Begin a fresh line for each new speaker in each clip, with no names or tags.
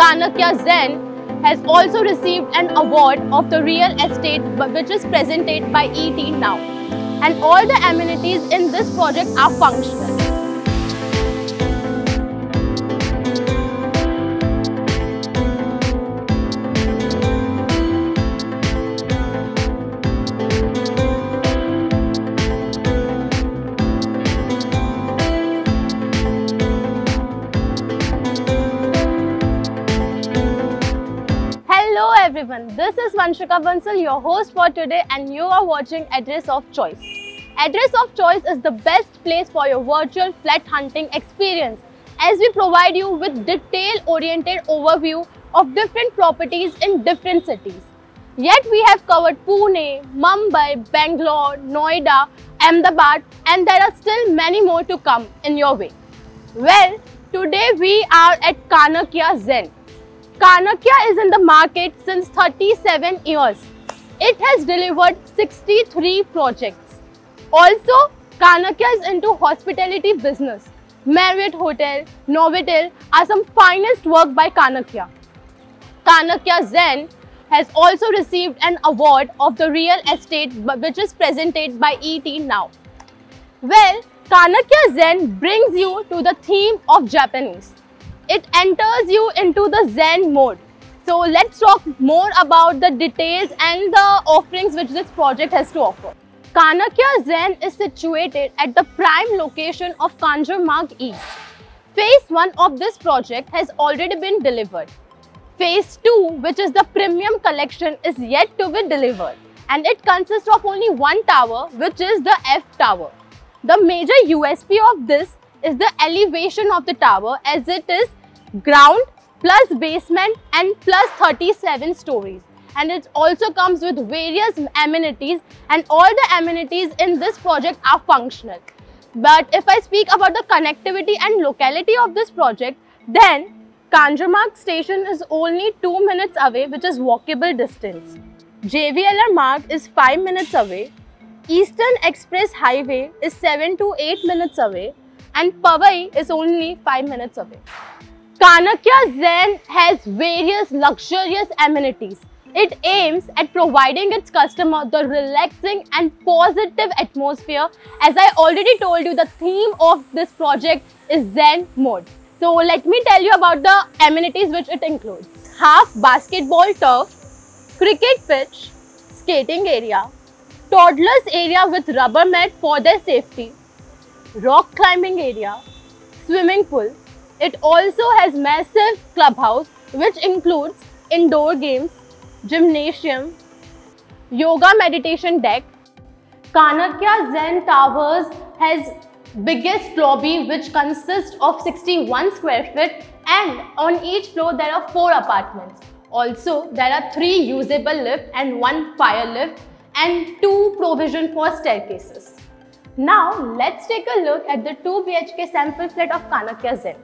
Kanakia Zen has also received an award of the real estate which is presented by ET now. And all the amenities in this project are functional. Everyone, this is Vanshika Bansal, your host for today and you are watching Address of Choice. Address of Choice is the best place for your virtual flat hunting experience as we provide you with detail-oriented overview of different properties in different cities. Yet we have covered Pune, Mumbai, Bangalore, Noida, Ahmedabad and there are still many more to come in your way. Well, today we are at Kanakia Zen Kanakia is in the market since 37 years. It has delivered 63 projects. Also, Kanakia is into hospitality business. Marriott Hotel, Novotel are some finest work by Kanakia. Kanakia Zen has also received an award of the real estate which is presented by ET now. Well, Kanakia Zen brings you to the theme of Japanese it enters you into the Zen mode. So let's talk more about the details and the offerings which this project has to offer. Kanakia Zen is situated at the prime location of Kanjurmarg East. Phase 1 of this project has already been delivered. Phase 2, which is the premium collection, is yet to be delivered and it consists of only one tower, which is the F tower. The major USP of this is the elevation of the tower as it is ground plus basement and plus 37 stories and it also comes with various amenities and all the amenities in this project are functional. But if I speak about the connectivity and locality of this project, then Kanjurmarg station is only 2 minutes away which is walkable distance. JVLR Marg is 5 minutes away. Eastern Express Highway is 7 to 8 minutes away and Powai is only 5 minutes away. Kanakia Zen has various luxurious amenities. It aims at providing its customer the relaxing and positive atmosphere. As I already told you, the theme of this project is Zen mode. So let me tell you about the amenities which it includes. Half basketball turf, cricket pitch, skating area, toddlers area with rubber mat for their safety, rock climbing area, swimming pool, it also has massive clubhouse which includes indoor games, gymnasium, yoga meditation deck. Kanakia Zen Towers has biggest lobby which consists of 61 square feet and on each floor there are 4 apartments. Also, there are 3 usable lift and 1 fire lift and 2 provision for staircases. Now, let's take a look at the 2 BHK sample flat of Kanakia Zen.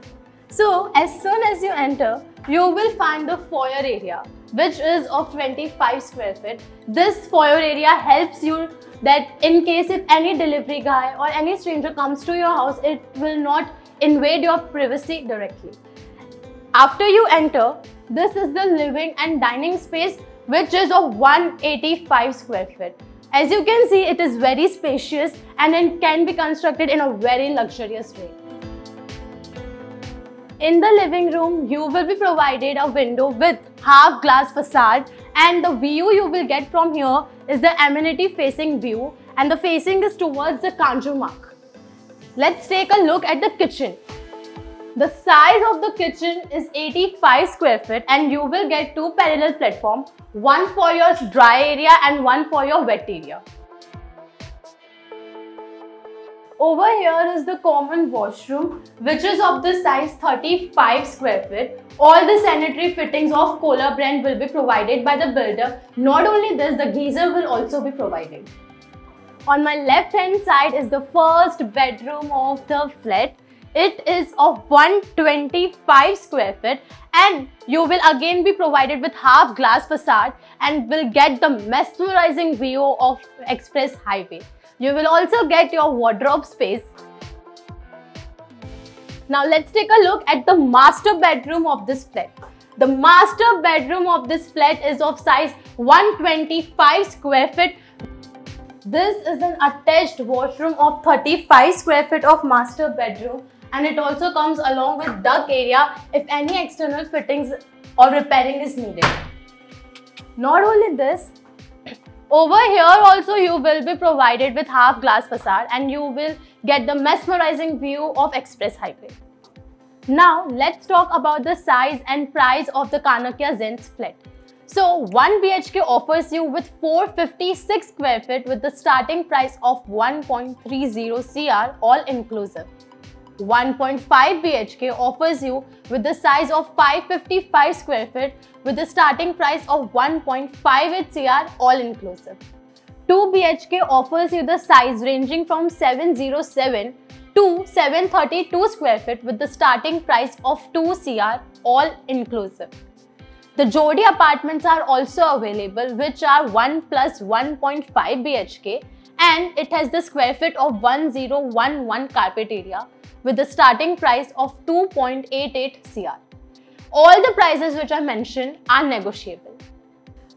So as soon as you enter, you will find the foyer area which is of 25 square feet. This foyer area helps you that in case if any delivery guy or any stranger comes to your house, it will not invade your privacy directly. After you enter, this is the living and dining space which is of 185 square feet. As you can see, it is very spacious and it can be constructed in a very luxurious way. In the living room, you will be provided a window with half glass facade and the view you will get from here is the amenity facing view and the facing is towards the Kanjurmarg. Let's take a look at the kitchen. The size of the kitchen is 85 square feet and you will get two parallel platforms, one for your dry area and one for your wet area. Over here is the common washroom which is of the size 35 square feet. All the sanitary fittings of Kohler brand will be provided by the builder. Not only this, the geyser will also be provided. On my left hand side is the first bedroom of the flat. It is of 125 square feet and you will again be provided with half glass facade and will get the mesmerizing view of Express Highway. You will also get your wardrobe space. Now let's take a look at the master bedroom of this flat. The master bedroom of this flat is of size 125 square feet. This is an attached washroom of 35 square feet of master bedroom and it also comes along with duct area if any external fittings or repairing is needed. Not only this, over here also you will be provided with half glass facade and you will get the mesmerizing view of Express Highway. Now let's talk about the size and price of the Kanakia Zen flat. So 1 BHK offers you with 456 square feet with the starting price of 1.30 CR all inclusive. 1.5 BHK offers you with the size of 555 square feet with the starting price of 1.58 CR all inclusive. 2 BHK offers you the size ranging from 707 to 732 square feet with the starting price of 2 CR all inclusive. The Jodi apartments are also available which are 1 plus 1.5 BHK and it has the square feet of 1011 carpet area with the starting price of 2.88 CR. All the prices which I mentioned are negotiable.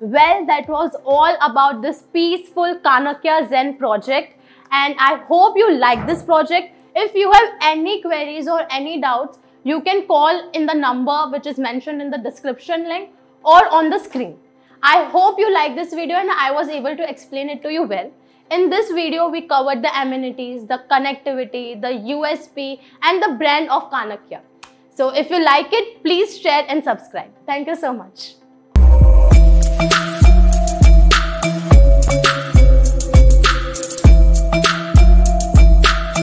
Well, that was all about this peaceful Kanakia Zen project and I hope you like this project. If you have any queries or any doubts, you can call in the number which is mentioned in the description link or on the screen. I hope you like this video and I was able to explain it to you well. In this video, we covered the amenities, the connectivity, the USP and the brand of Kanakia. So if you like it, please share and subscribe. Thank you so much.